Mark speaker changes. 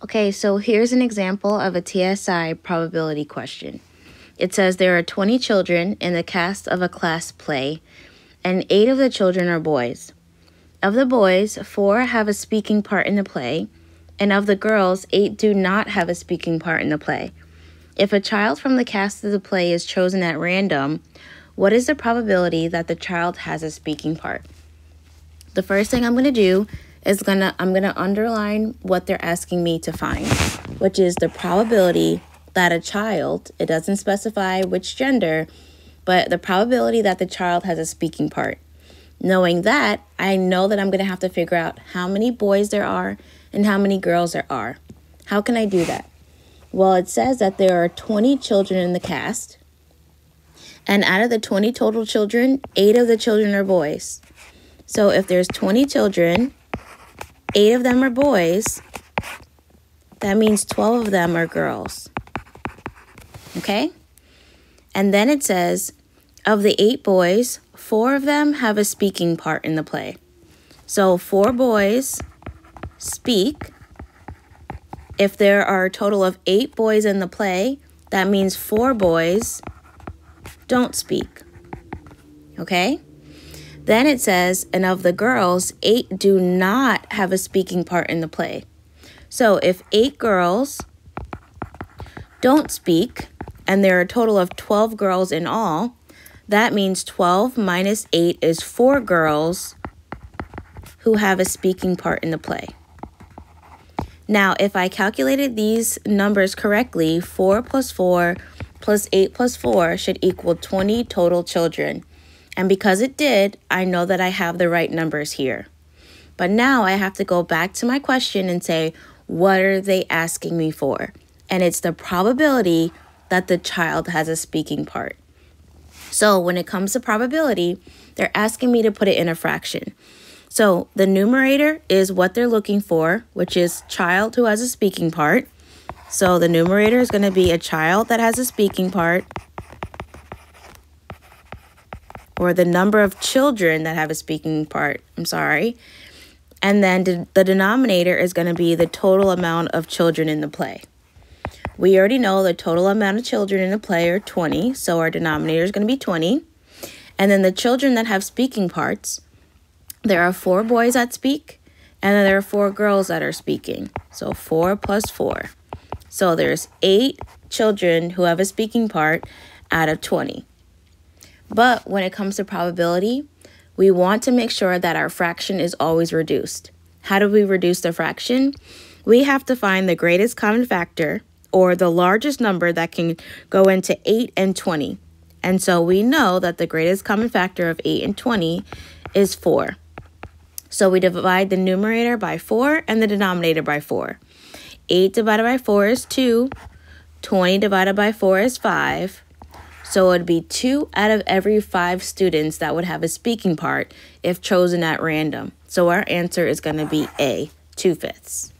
Speaker 1: Okay, so here's an example of a TSI probability question. It says there are 20 children in the cast of a class play, and eight of the children are boys. Of the boys, four have a speaking part in the play, and of the girls, eight do not have a speaking part in the play. If a child from the cast of the play is chosen at random, what is the probability that the child has a speaking part? The first thing I'm going to do is gonna I'm gonna underline what they're asking me to find, which is the probability that a child, it doesn't specify which gender, but the probability that the child has a speaking part. Knowing that, I know that I'm gonna have to figure out how many boys there are and how many girls there are. How can I do that? Well, it says that there are 20 children in the cast. And out of the 20 total children, eight of the children are boys. So if there's 20 children eight of them are boys, that means 12 of them are girls. Okay? And then it says, of the eight boys, four of them have a speaking part in the play. So four boys speak. If there are a total of eight boys in the play, that means four boys don't speak. Okay? Then it says, and of the girls, eight do not have a speaking part in the play. So if eight girls don't speak, and there are a total of 12 girls in all, that means 12 minus 8 is 4 girls who have a speaking part in the play. Now, if I calculated these numbers correctly, 4 plus 4 plus 8 plus 4 should equal 20 total children. And because it did, I know that I have the right numbers here. But now I have to go back to my question and say, what are they asking me for? And it's the probability that the child has a speaking part. So when it comes to probability, they're asking me to put it in a fraction. So the numerator is what they're looking for, which is child who has a speaking part. So the numerator is going to be a child that has a speaking part or the number of children that have a speaking part. I'm sorry. And then the denominator is going to be the total amount of children in the play. We already know the total amount of children in the play are 20, so our denominator is going to be 20. And then the children that have speaking parts, there are four boys that speak, and then there are four girls that are speaking. So 4 plus 4. So there's 8 children who have a speaking part out of 20. But when it comes to probability, we want to make sure that our fraction is always reduced. How do we reduce the fraction? We have to find the greatest common factor or the largest number that can go into 8 and 20. And so we know that the greatest common factor of 8 and 20 is 4. So we divide the numerator by 4 and the denominator by 4. 8 divided by 4 is 2. 20 divided by 4 is 5. So it would be two out of every five students that would have a speaking part if chosen at random. So our answer is going to be A, two fifths.